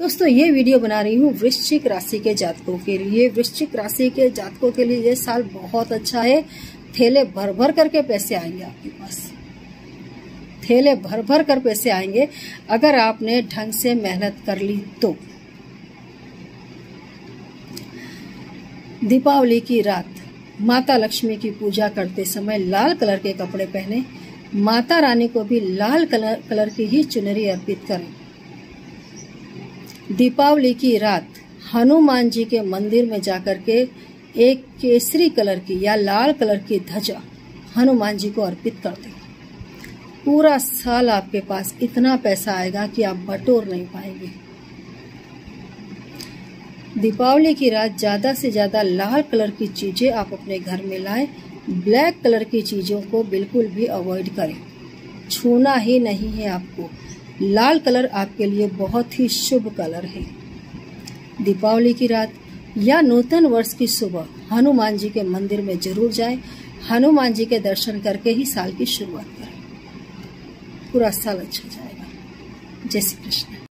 दोस्तों, ये वीडियो बना रही हूँ वृश्चिक राशि के जातकों के लिए। वृश्चिक राशि के जातकों के लिए ये साल बहुत अच्छा है। थैले भर भर करके पैसे आएँगे आपके पास। थैले भर भर कर पैसे आएँगे। अगर आपने ढंग से मेहनत कर ली तो। दीपावली की रात, माता लक्ष्मी की पूजा करते समय लाल कलर के कपड़े पहने। माता रानी को भी लाल कलर कलर की ही चुनरी अर्पित करें। दीपावली की रात हनुमान जी के मंदिर में जाकर के एक केसरी कलर की या लाल कलर की ध्वजा हनुमान जी को अर्पित कर दें। पूरा साल आपके पास इतना पैसा आएगा कि आप बटोर नहीं पाएँगे। दीपावली की रात ज़्यादा से ज़्यादा लाल कलर की चीज़ें आप अपने घर में लाएँ, ब्लैक कलर की चीज़ों को बिल्कुल भी अवॉइड करें। छूना ही नहीं है आपको। लाल कलर आपके लिए बहुत ही शुभ कलर है। दीपावली की रात या नूतन वर्ष की सुबह हनुमान जी के मंदिर में ज़रूर जाएँ। हनुमान जी के दर्शन करके ही साल की शुरुआत करें। पूरा साल अच्छा जाएगा। जय श्री कृष्ण।